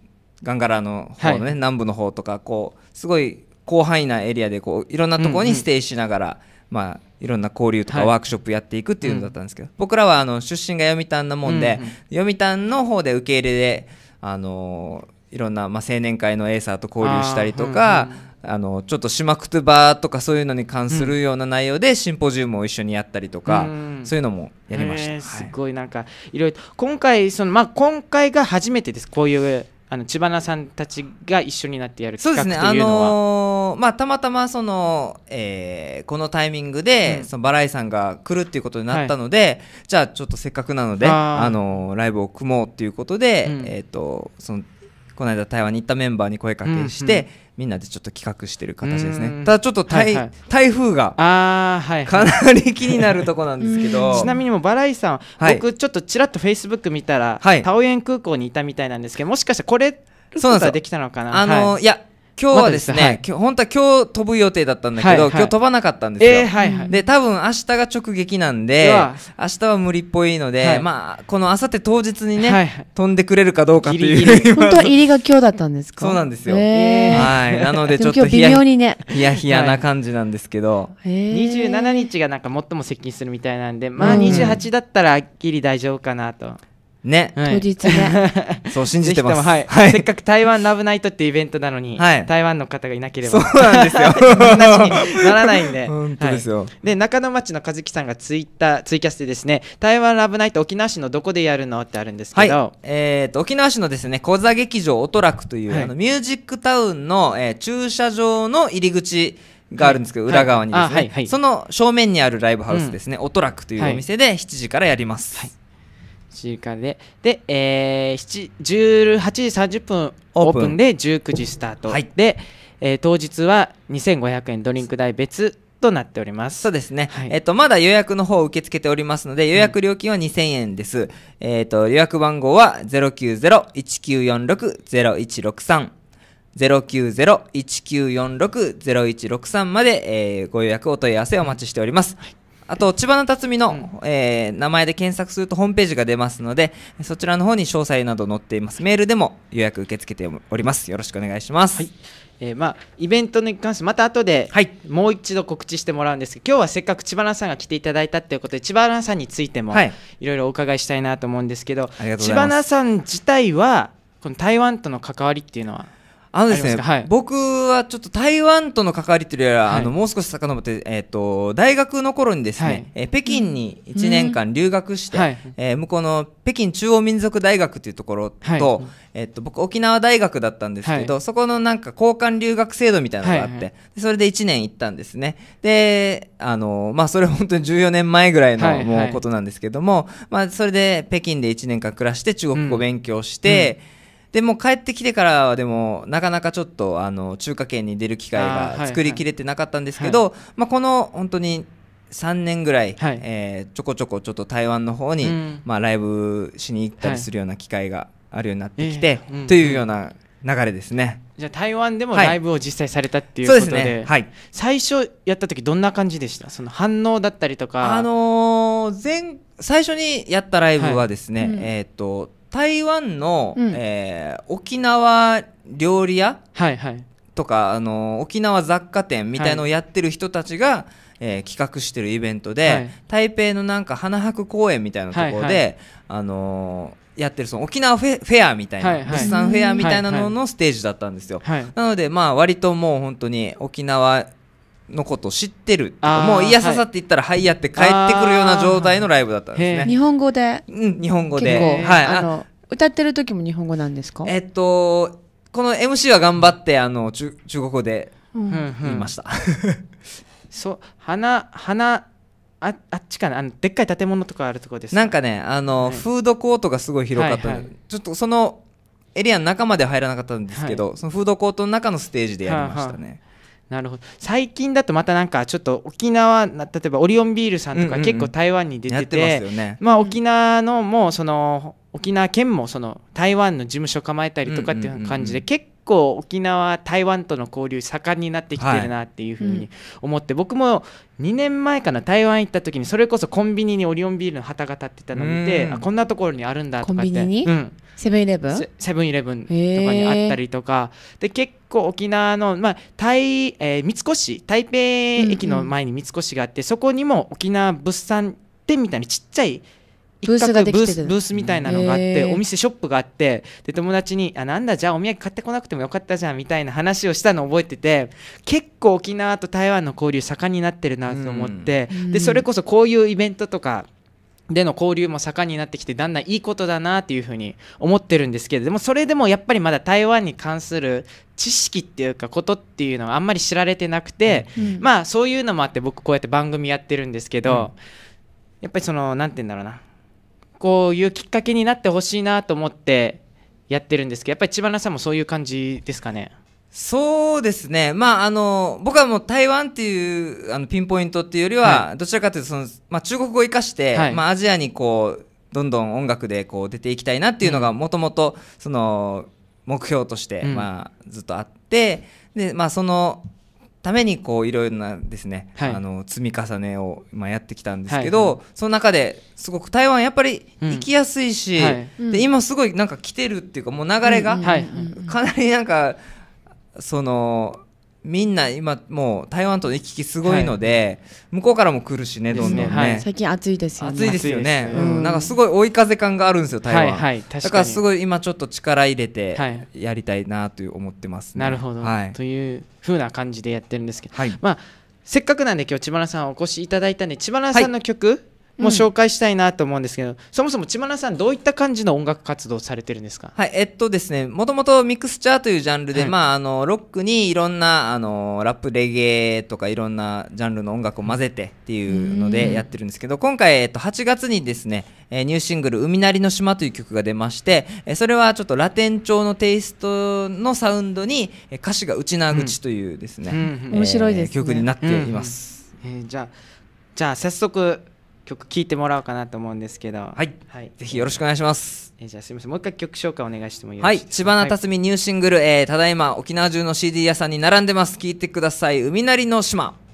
ガンガラの方のね、はい。南部の方とか、こう、すごい広範囲なエリアで、こう、いろんなところうんうんにステイしながら、まあ、いろんな交流とかはい。ワークショップやっていくっていうのだったんですけど、僕らはあの出身が読谷なもんで、うんうん読谷の方で受け入れで、あのいろんな、まあ、青年会のエーサーと交流したりとかあ、のちょっと島くとばとかそういうのに関するような内容でシンポジウムを一緒にやったりとか、うん。そういうのもやりました。へーはいすごいなんかいろいろ今回そのまあ今回が初めてです。こういうあの千葉さんたちが一緒になってやるそうですね、あのーまあ、たまたまその、えーこのタイミングで、うん。そのバラエさんが来るっていうことになったので、じゃあちょっとせっかくなので、あー。あのーライブを組もうっていうことで、うん。えっ、とそのこの間台湾に行ったメンバーに声かけして、うんうみんなでちょっと企画してる形ですうんね。ただちょっと台,、はいはい。台風がああはい、かなり気になるとこなんですけど、ちなみにもうバライさん、はい。僕ちょっとちらっとフェイスブック見たら、はい。タオユン空港にいたみたいなんですけどもしかしたらこれそうなんですできたのかな？あのーはい。いや今日はですね、まだです今日本当は今日飛ぶ予定だったんだけど、はいはい。今日飛ばなかったんですよ。えー、はいはい、で多分明日が直撃なんうでわ明日は無理っぽいので、はい。まあこの明後日当日にね、はいはい。飛んでくれるかどうかというギリギリ。本当は入りが今日だったんですか？そうなんですよ。へー。はい。なのでちょっとも今日微妙にね。ヒヤヒヤな感じなんですけど、へー。27日がなんか最も接近するみたいなんでまあうん。28だったらギリ大丈夫かなと、ね、はい。当日ね。そう信ぜじてます。はい、はい。せっかく台湾ラブナイトっていうイベントなのに、はい。台湾の方がいなけれそうばなんですよ。話にならないんで。本当ですよ、はい。で中野町の和樹さんがツイッターツイキャスでですね台湾ラブナイト沖縄市のどこでやるのってあるんですはい。けど、、えー、と沖縄市のですね小座劇場オトラクという、はい。あのミュージックタウンの、えー駐車場の入り口があるんですけど、はい。裏側にですね、あはいはい。その正面にあるライブハウスですね、オトラクというお店で7時からやります、はい時間で。で、えー、7 18時30分オープンで19時スタート、はい。で、えー当日は2500円ドリンク代別となっております。そうですね、はい。えっと、まだ予約の方を受け付けておりますので、予約料金は2000円です。えっと、予約番号は090-1946-0163。090-1946-0163まで、えーご予約お問い合わせお待ちしております。あと、千葉の辰巳の、えー名前で検索するとホームページが出ますので、そちらの方に詳細など載っています。メールでも予約受け付けております。よろしくお願いします。えーまあ、イベントに関してまた後で、はいもう一度告知してもらうんですけど今日はせっかく千葉さんが来ていただいたということで千葉さんについても、はいい、ろいろお伺いしたいなと思うんですけど千葉さん自体はこの台湾との関わりっていうのはあのですね、はい。僕はちょっと台湾との関わりというよりは、はい。あのもう少し遡って、えっと大学の頃にですね、はい。えー北京に1年間留学して、はい。えー向こうの北京中央民族大学というところと、はい。えっと僕沖縄大学だったんですけど、はそこのなんか交換留学制度みたいなのがあって、それで1年行ったんですね。であのまあそれ本当に14年前ぐらいのもうことなんですけども、まあそれで北京で1年間暮らして中国語勉強して、でもう帰ってきてからはでもなかなかちょっとあの中華圏に出る機会が作りきれてなかったんですけど、まあ、この本当に3年ぐらい、はい。えーちょこちょこちょっと台湾の方に、うん。まあ、ライブしに行ったりするような機会があるようになってきて、ええうんというような流れですね。じゃあ台湾でもはい。ライブを実際されたっていうことで,、ですね。はい。最初やった時どんな感じでした？その反応だったりとか。あのー前最初にやったライブはですね、はい。うん。えっ、と台湾の、うん。えー沖縄料理屋はいはい。とか、あの沖縄雑貨店みたいのをやってる人たちが、えー企画してるイベントで、はい。台北のなんか花博公園みたいなところで、はいはい。あのーやってるその沖縄フェアみたいな、はいはい。物産フェアみたいなはいはい。ののステージだったんですよ、はい。なのでまあ割ともう本当に沖縄のことを知ってるもういやささって言ったらはい。やって帰ってくるような状態のライブだったんですへね日本語で？うん、日本語結で。構、はい。ああの歌ってる時も日本語なんですか？えっと、この MC は頑張って、あの、中中国語でうん。うんうん言いました。そう花花ああっちかな？あのでっかい建物とかあるところですなんかね、あの、はい。フードコートがすごい広かったので、はいはい。ちょっとそのエリアの中までは入らなかったんですけど、そのフードコートの中のステージでやりましたね。なるほど。最近だとまたなんかちょっと沖縄な例えばオリオンビールさんとか結構台湾に出やてて、まあ沖縄のもうその沖縄県もその台湾の事務所構えたりとかっていう感じで結構沖縄台湾との交流盛んになってきてるなっていうふうに思って僕も2年前かな台湾行った時にそれこそコンビニにオリオンビールの旗が立ってたのを見てうん。あこんなところにあるんだとかって。コンビニに？うんセブンイレブン？セセブンイレブンとかにあったりとか、で結構沖縄の、まあ台えー三越台北駅の前に三越があって、そこにも沖縄物産店みたいにちっちゃい一ブースができてる。ブースみたいなのがあって、お店ショップがあってで友達にあなんだじゃあお土産買ってこなくてもよかったじゃんみたいな話をしたのを覚えてて結構沖縄と台湾の交流盛んになってるなと思って、うん。でそれこそこういうイベントとかでの交流も盛んになってきてだんだんいいことだなっていうふうに思ってるんですけどでもそれでもやっぱりまだ台湾に関する知識っていうかことっていうのはあんまり知られてなくて、うんまあそういうのもあって僕こうやって番組やってるんですけど、やっぱりそのなんて言うんだろうな。こういうきっかけになってほしいなと思ってやってるんですけどやっぱり千葉さんもそういう感じですかね？そうですね、まあ、あの僕はもう台湾っていうあのピンポイントっていうよりは、はどちらかというとその、まあ、中国語を生かして、はい。まあ、アジアにこうどんどん音楽でこう出ていきたいなっていうのがもともとその目標として、うん。まあ、ずっとあってで、まあ、そのためにこういろいろなですね、はい。あの積み重ねを、まあ、やってきたんですけど、はい。はその中ですごく台湾やっぱりうん。行きやすいし、はい。うんで今すごいなんか来てるっていうかもう流れが、かなりなんかそのみんな今もう台湾との行き来すごいので、向こうからも来るしねどんどんね、ですねはい。最近暑いですよね。暑いですよね。うん。うん。なんかすごい追い風感があるんですよ台湾、はいはい。確かに。だからすごい今ちょっと力入れはてい。やりたいなという思ってますね、なるほど、はい、という風な感じでやってるんですけど、はい。まあ、せっかくなんで今日千葉さんお越しいただいたんで千葉さんの曲も紹介したいなと思うんですけど、そもそも千葉さんどういった感じの音楽活動をされてるんですか？はい、えっとですね、もともとミクスチャーというジャンルで、はい。まあ、あの、ロックにいろんな、あの、ラップ、レゲエとかいろんなジャンルの音楽を混ぜてっていうのでやってるんですけど、今回、えっと、8月にですね、えーニューシングル、海なりの島という曲が出まして、えーそれはちょっとラテン調のテイストのサウンドに、えー歌詞が内縄口というですね、うん。うんえー面白いですね。曲になっています。えーじゃあじゃあ早速曲聴いてもらおうかなと思うんですけどははい、はいぜひよろしくお願いします。えーじゃあすみませんもう一回曲紹介お願いしてもい、しいです千葉な辰巳ニューシングル、えーただいま沖縄中の CD 屋さんに並んでます。聴いてください。海なりの島。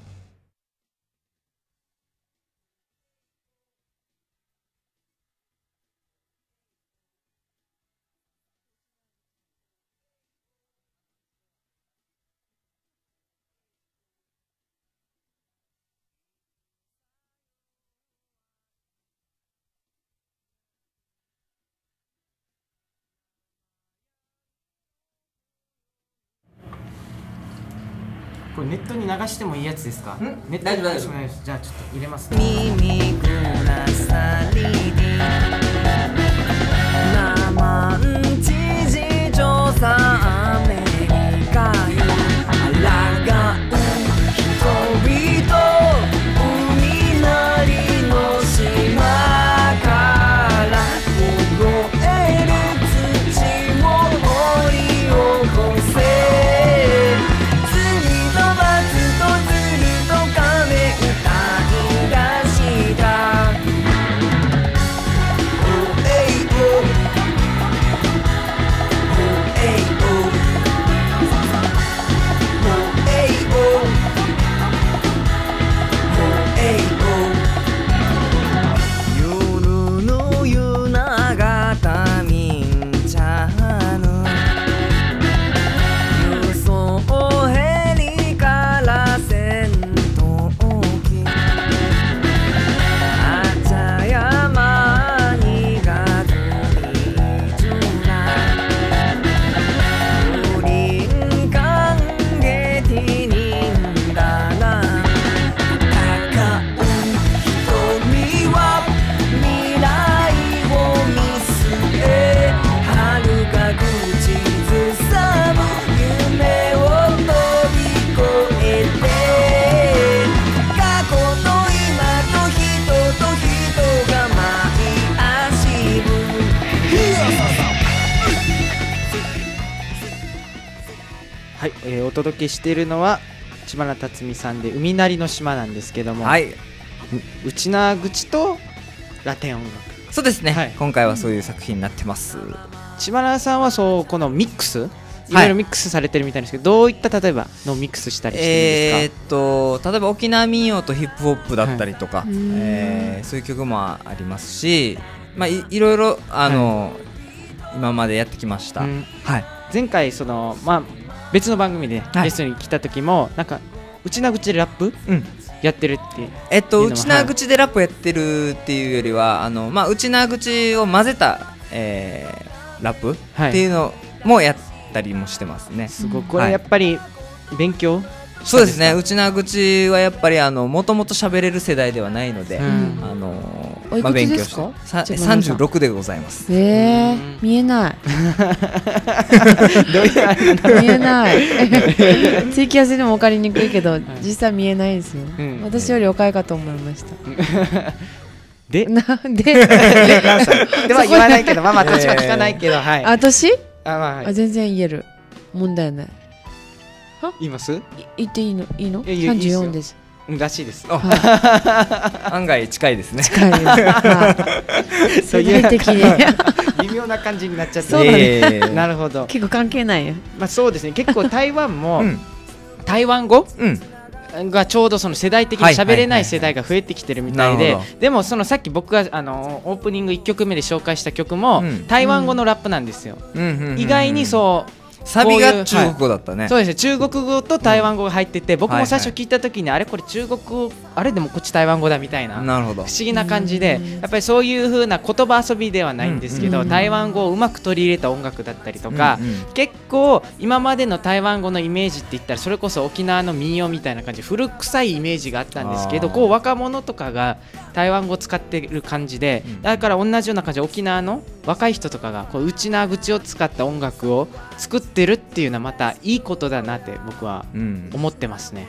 これネットに流してもいいやつですか？ん？ネットに大丈夫流してもいいですじゃあちょっと入れますね届けしているのは千葉辰巳さんで海なりの島なんですけども、はい。内縄口とラテン音楽。そうですね、はい。今回はそういう作品になってます。千葉さんはそうこのミックスい。ろいろミックスされてるみたいですけど、どういった例えばのミックスしたりしてるんえーっと例えば沖縄民謡とヒップホップだったりとか、はい。えーそういう曲もありますし、まあ、いいろいろあの、今までやってきました、か、うん。はい。前回そのまあ別の番組ではい。ゲストに来た時も、なんか内縄口でラップうん。やってるってえっというのは内縄口でラップやってるっていうよりはあの、まあ、内縄口を混ぜた、えーラップはい。っていうのもやったりもしてますね、すごい。こはい。れやっぱり勉強そうですね。う内縄口はやっぱりあのもともと喋れる世代ではないので、ん。あのおいくつ勉強ですか？して。さ千葉さ。ん36でございます。えうん。ー、見えない。見えない。ツイキャスでも分かりにくいけど、実際見えないですよ、うん。私より若いかと思いました。で？なんで？では言わないけどまあまあ私は聞かないけど、はい。あ私、まあはい。あ全然言える。問題ない。言います？い言っていいの？いいの？いやいやいいっすよ。34です。うんらしいです。は 案外近いですね。い近いです、はい、そういう世代的に。微妙な感じになっちゃって。なるほど。結構関係ないよ。まあそうですね。結構台湾も、うん。台湾語うん。がちょうどその世代的に喋れない世代が増えてきてるみたいででもそのさっき僕があのオープニング1曲目で紹介した曲も、うん。台湾語のラップなんですよ、意外にそうサビが中国語だったね。そうですね。中国語と台湾語が入ってて、僕も最初はい聞いた時に、あれこれ中国語あれでもこっち台湾語だみたいななるほど。不思議な感じでやっぱりそういう風な言葉遊びではないんですけど、うん。台湾語をうまく取り入れた音楽だったりとか、うんうん結構今までの台湾語のイメージって言ったらそれこそ沖縄の民謡みたいな感じ古臭いイメージがあったんですけどこう若者とかが台湾語を使ってる感じで、うん。だから同じような感じで沖縄の若い人とかがこう内縄口を使った音楽を作ってるっていうのはまたいいことだなって僕はうん。思ってますね。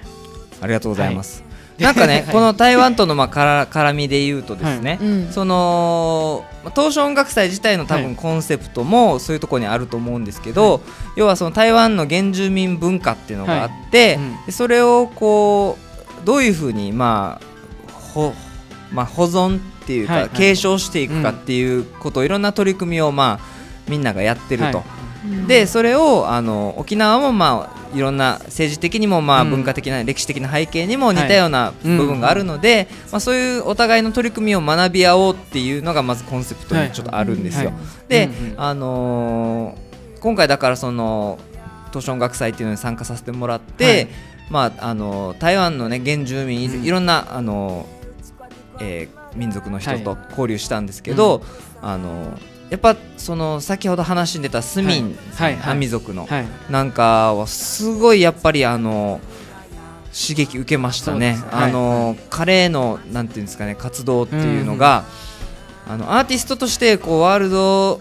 ありがとうございます、い。なんかね、はい。この台湾とのまあから絡みで言うとですね、うん。そのまあ東証音楽祭自体の多はい。分コンセプトもそういうところにあると思うんですけど、要はその台湾の原住民文化っていうのがあって、はい。うん。でそれをこうどういうふうにまあほまあ、保存っていうか、はいはい継承していくかっていうことをいろんな取り組みをまあみんながやってると。はい。でそれをあの沖縄もまあいろんな政治的にもまあうん。文化的な歴史的な背景にも似たようなうん。部分があるので、まあ、そういうお互いの取り組みを学び合おうっていうのがまずコンセプトにちょっとあるんですよ。はい。で、うんうんあのー今回だからその図書音楽祭っていうのに参加させてもらって、はい。まああのー台湾のね原住民、うん。いろんなあのーえー民族の人とは交流したんですけど、あのーやっぱその先ほど話に出たスミン、はいはい。ハン民族の、はい。なんかはすごいやっぱりあの刺激受けましたね。あの彼のなんていうんですかね活動っていうのが、あのアーティストとしてこうワールド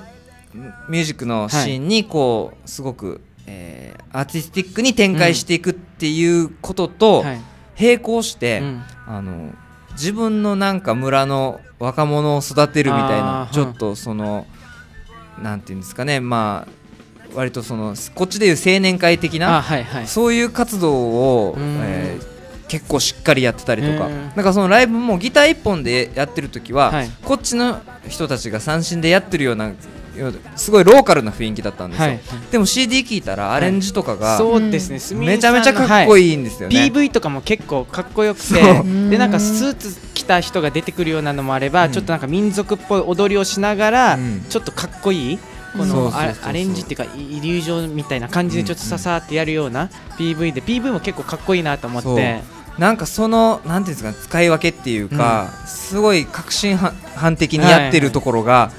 ミュージックのシーンにこうすごく、えーアーティスティックに展開していくっていうこととはい。並行して、うん。あの自分のなんか村の若者を育てるみたいなちょっとそのなんていうんですかねまあ割とそのこっちでいう青年会的あなはいはい。そういう活動を、うん。えー結構しっかりやってたりとか、うん。なんかそのライブもギター一本でやってる時は、はい。こっちの人たちが三振でやってるようなすごいローカルな雰囲気だったんですよ、はい。でも CD 聴いたらアレンジとかが、そうですね、めちゃめちゃかっこいいんですよね、PV とかも結構かっこよくて。でなんかスーツ着た人が出てくるようなのもあれば、うん。ちょっとなんか民族っぽい踊りをしながら、うん。ちょっとかっこいいこのアアレンジっていうかイイリュージョンみたいな感じでちょっとささってやるような PV で PV も結構かっこいいなと思ってなんかそのなんていうんですか使い分けっていうか、すごい革新は犯的にやってるところが、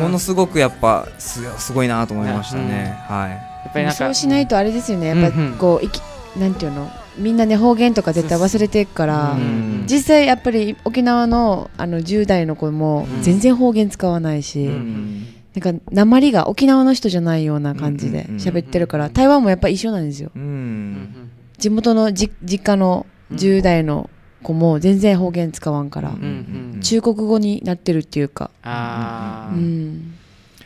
ものすすごくやっぱすすごいなと思いましたね、はやっぱりなんかそうしないとあれですよね。やっぱうん。うんこういきなんていうの？みんなね方言とか絶対忘れていくからうんうん実際やっぱり沖縄のあの10代の子もうん。全然方言使わないし、い、うん。なんか鉛が沖縄の人じゃないような感じでうんうんうん喋ってるから台湾もやっぱ一緒なんですよ。うんうん。地元のじ実家の10代の子も全然方言使わんから、うんうん中国語になってるっていうか、あー。うん、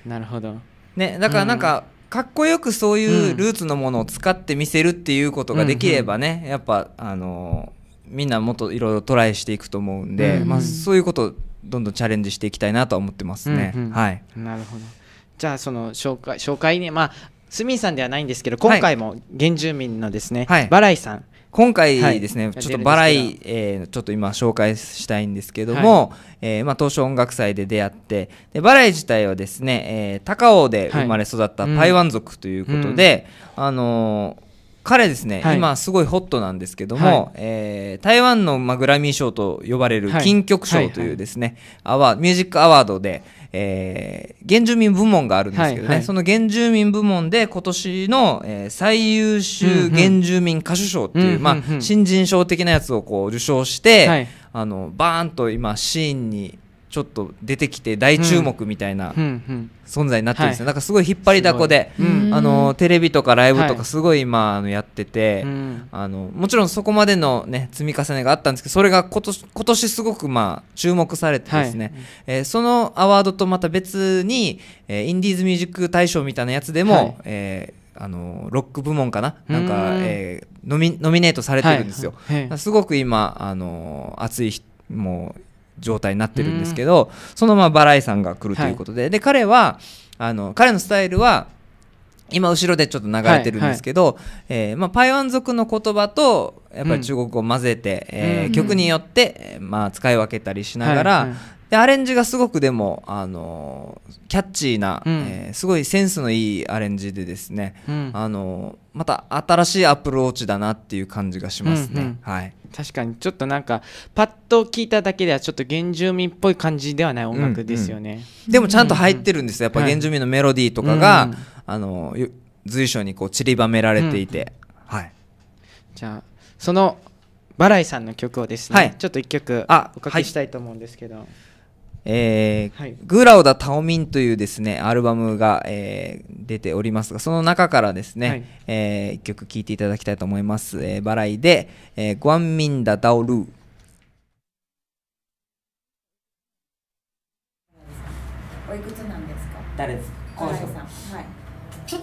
なるほど。ねだからなんか、かっこよくそういうルーツのものを使って見せるっていうことができればね、やっぱあのーみんなもっといろいろトライしていくと思うんで、うんまあ、そういうことをどんどんチャレンジしていきたいなとは思ってます。ね、うんうん。はい。なるほど。じゃあその紹介紹介にまあスミンさんではないんですけど今回も原住民のですね、はい。バライさん今回はいですね、やってるんですけどちょっとバライ、えーちょっと今紹介したいんですけども、えーまあ、東証音楽祭で出会ってでバライ自体はですね、えー高尾で生まれ育ったはい。台湾族ということで、あのー彼ですね、はい。今すごいホットなんですけども、はい。えー台湾の、まあ、グラミー賞と呼ばれるはい。金曲賞というですね、アワーミュージックアワードで、えー原住民部門があるんですけどね、はいはい。その原住民部門で今年の、えー最優秀原住民歌手賞っていう、まあうんうんうん新人賞的なやつをこう受賞して、はい。あのバーンと今シーンにちょっと出てきて大注目みたいな存在になってるんですよ、はい。なんかすごい引っ張りだこで、あのテレビとかライブとはい。かすごい今あのやってて、うん。あのもちろんそこまでの、ね、積み重ねがあったんですけどそれが今年今年すごく、まあ、注目されてですね、えーそのアワードとまた別に、えーインディーズミュージック大賞みたいなやつでも、はい。えーあのロック部門かな？なんうか、んえーノミノミネートされてるんですよ。すごく今、あの熱いひもう状態になってるんですけど、そのままバラエさんが来るということで、で彼はあの彼のスタイルは今後ろでちょっと流れてるんですけど、えーまあ、パイワン族の言葉とやっぱり中国語を混ぜて、えーうん曲によって、えーまあ、使い分けたりしながら、はいはい。でアレンジがすごくでも、あのーキャッチーな、うん。えーすごいセンスのいいアレンジでですね、うん。あのーまた新しいアプローチだなっていう感じがしますね。うんうん。はい確かにちょっとなんかパッと聞いただけではちょっと原住民っぽい感じではない音楽ですよね。でもちゃんと入ってるんですよ、やっぱはい原住民のメロディーとかが、うん。あのよ随所にこう散りばめられていて、はい、じゃあそのバライさんの曲をですね、はい。ちょっと一曲あおかけしたいと思うんですけど、えーはい。グラオダ・タオミンというですねアルバムが、えー出ておりますがその中からですね、はい。えー一曲聴いていただきたいと思います、えーバライで、えーグアンミンダ・ダオルー。おいくつなんですか？誰ですか？はい。ちょっ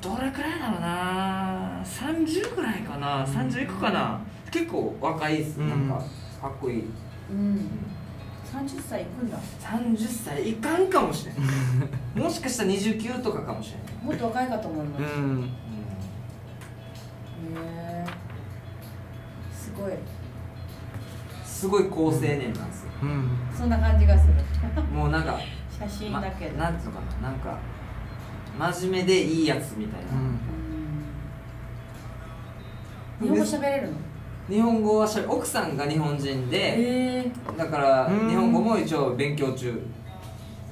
とどれくらいだろうな？30くらいかな？30いくかな？結構若いです、うん。なんかかっこいい。うん30歳いくんだ。30歳い。かんかもしれない もしかしたら29とかかもしれない、もっと若いかと思います、へうん。えすごい。すごい好青年なんですよ。うん。そんな感じがする。もうなんか、写真まだけど、なんていうのかな。なんか真面目でいいやつみたいな、うん。日本語喋れるの？日本語はしゃべ奥さんが日本人でだからうん日本語も一応勉強中。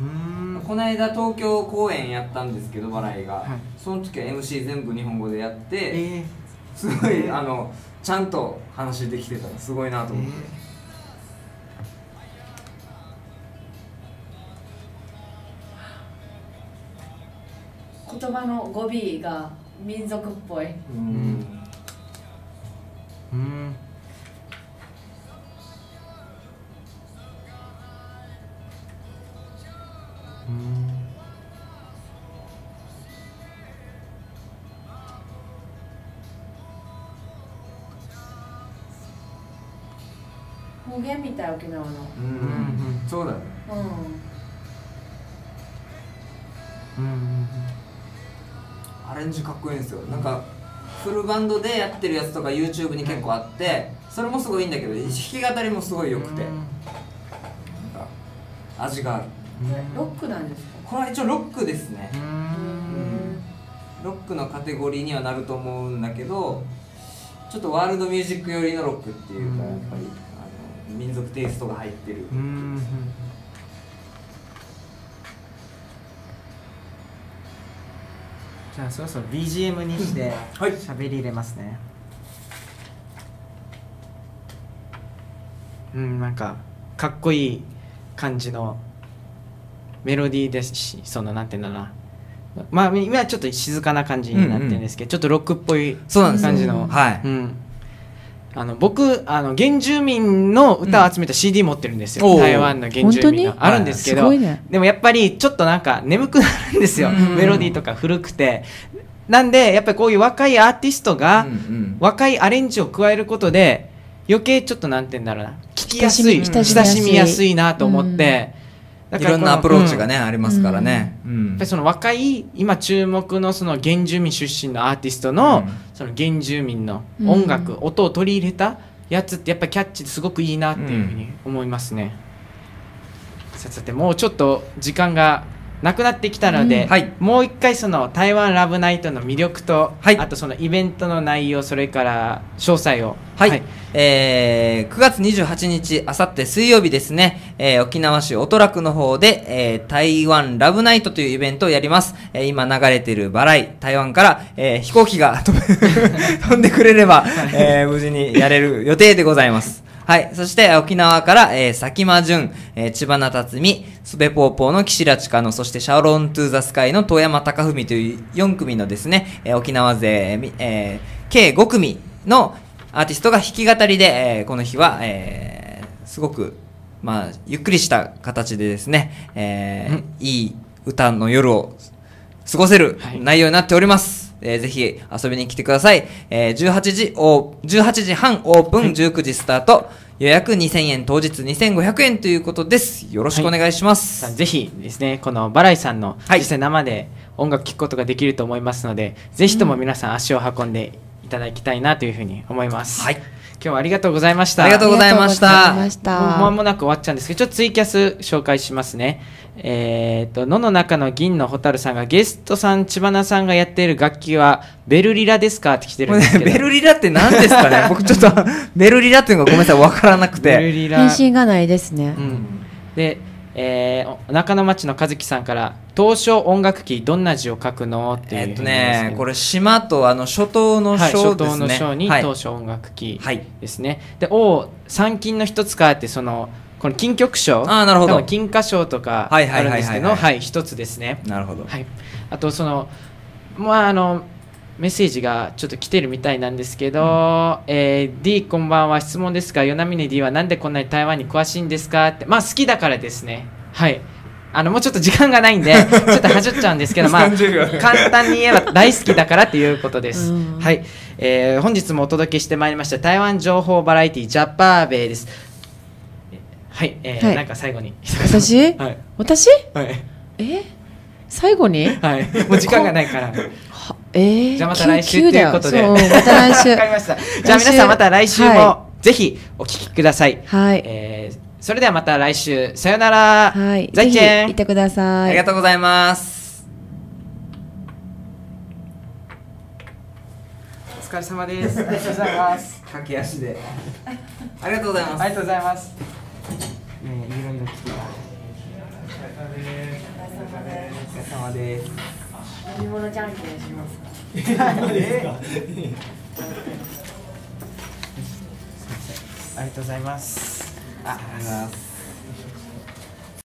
うん。この間東京公演やったんですけど笑いが、はい。その時は MC 全部日本語でやって、えすごいあのちゃんと話できてた。のすごいなと思って、言葉の語尾が民族っぽい。うんうん。方言みたい沖縄のうん。そうだねうん。うん。アレンジかっこいいん。ですよなん。かフルバンドでやってるやつとか YouTube に結構あってそれもすごいいいんだけど弾き語りもすごい良くて。なん。か味がある。ロックなんですか？これは一応ロックですね。うん。ロックのカテゴリーにはなると思うんだけどちょっとワールドミュージック寄りのロックっていうかやっぱりあの民族テイストが入ってるじゃあそろそろ BGM にしてはい。喋り入れますね。うんなんかかっこいい感じのメロディーですしそのなんていうんだろうな。まあ今はちょっと静かな感じになってるんですけど、ちょっとロックっぽいそうなんですよ。感じの。はい。うん、あの僕あの原住民の歌を集めた CD 持ってるんですよ、おー。台湾の原住民の。あるんですけど、ね。でもやっぱりちょっとなんか眠くなるんですよ、うん。メロディーとか古くて。なんでやっぱりこういう若いアーティストが、うんうん。若いアレンジを加えることで余計ちょっとなんて言うんだろうな。聞きやすい親しみやすい。なと思って、だいろんなアプローチがうん。ね、ありますからね、うん。やっぱりその若い今注目のその原住民出身のアーティストの、うん。その原住民の音楽、音を取り入れたやつってやっぱりキャッチですごくいいなっていうふうに思いますね、ささてもうちょっと時間がなくなってきたので、うん。はい。もう一回その台湾ラブナイトの魅力と、はい。あとそのイベントの内容それから詳細をはい、えー9月28日、あさって水曜日ですね、えー沖縄市音楽の方で、えー台湾ラブナイトというイベントをやります。えー今流れているバライ、台湾から、えー飛行機が 飛んでくれれば、えー無事にやれる予定でございます。はい。そして、沖縄から、えー、佐喜真淳、えー、千葉な辰巳、スベポーポーの岸良千佳の、そして、シャオロントゥーザスカイの遠山貴文という4組のですね、えー沖縄勢、みえー計5組のアーティストが弾き語りで、えーこの日は、えーすごく、まあ、ゆっくりした形でですね、えーいい歌の夜を過ごせるはい内容になっております。えーぜひ遊びに来てください。えー18時オー、18時半オープン、19時スタート。予約2000円、当日2500円ということです。よろしくお願いします。さあぜひですねこのバライさんのはい実際生で音楽聴くことができると思いますので、ぜひとも皆さん足を運んでいただきたいなというふうに思います、はい。今日はありがとうございました。ありがとうございました。ました。もう間もなく終わっちゃうんですけどちょっとツイキャス紹介しますね。えー、と野の中の銀の蛍さんがゲストさん千葉なさんがやっている楽器はベルリラですかって来てるんですけど。ベルリラって何ですかね？僕ちょっと、ベルリラっていうのがごめんなさい、わからなくベルて。リラ。返信がないですね、うん、で、えー、中野町の和樹さんから「東証音楽機どんな字を書くの?」っていうえっとね、どこれ島とあの初頭のはい、初章ですね。頭の章にはい。東証音楽機はい。ですね、で「お」三金の一つかってそのこの金曲賞。あーなるほど。金華賞とかあはいはいはいはいはい。るんですけどはい一つですね。なるほど。はい。あとそのまああのメッセージがちょっと来てるみたいなんですけど、えー D こんばんは。質問ですが与那嶺 D はなんでこんなに台湾に詳しいんですか？って。まあ好きだからですね。はいあのもうちょっと時間がないんで ちょっとはじっちゃうんですけどまあ簡単に言えば大好きだからっていうことです、うん。はい、えー本日もお届けしてまいりました台湾情報バラエティジャパーベイです。はい、えーはい。なんか最後に。私？はい。私？はい、え？最後に？はい、もう時間がないから。はえー、じゃあまた来週ということで。また来週。わかりました。じゃあ皆さんまた来週もはぜひお聞きください。はい。えーそれではまた来週。さよなら。はい再ぜひ见いてくださいありがとうございます。お疲れ様です。ありがとうございます。駆け足で。ありがとうございます。ありがとうございます。ねえ、いろいろ来てた。お疲れ様です。飲み物じゃんけんします ありがとうございますあありがとうございます